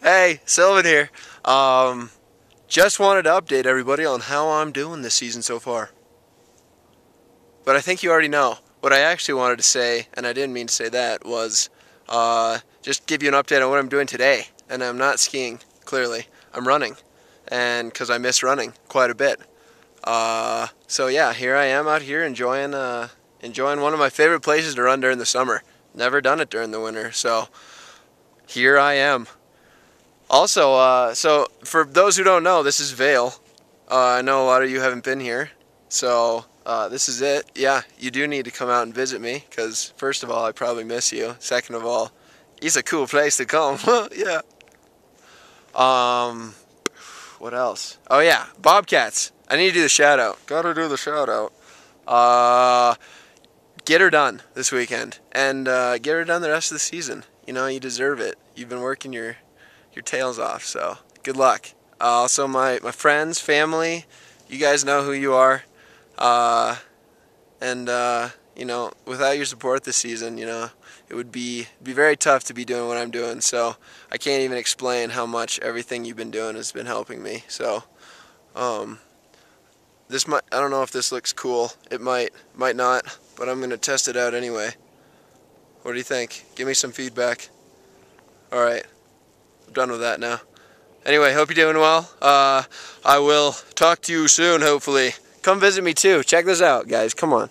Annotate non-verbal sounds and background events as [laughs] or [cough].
Hey, Sylvan here. Um, just wanted to update everybody on how I'm doing this season so far. But I think you already know. What I actually wanted to say, and I didn't mean to say that, was uh, just give you an update on what I'm doing today. And I'm not skiing, clearly. I'm running. And because I miss running quite a bit. Uh, so yeah, here I am out here enjoying uh, enjoying one of my favorite places to run during the summer. Never done it during the winter, so here I am. Also, uh, so for those who don't know, this is Vail. Uh, I know a lot of you haven't been here, so uh, this is it. Yeah, you do need to come out and visit me, because first of all, I probably miss you. Second of all, it's a cool place to come. [laughs] yeah. Um, what else? Oh yeah, Bobcats. I need to do the shout out. Gotta do the shout out. Uh, get her done this weekend, and uh, get her done the rest of the season. You know, you deserve it. You've been working your your tails off. So good luck. Uh, also, my my friends, family, you guys know who you are, uh, and uh, you know, without your support this season, you know, it would be be very tough to be doing what I'm doing. So I can't even explain how much everything you've been doing has been helping me. So. Um, this might I don't know if this looks cool. It might, might not, but I'm going to test it out anyway. What do you think? Give me some feedback. All right. I'm done with that now. Anyway, hope you're doing well. Uh, I will talk to you soon, hopefully. Come visit me too. Check this out, guys. Come on.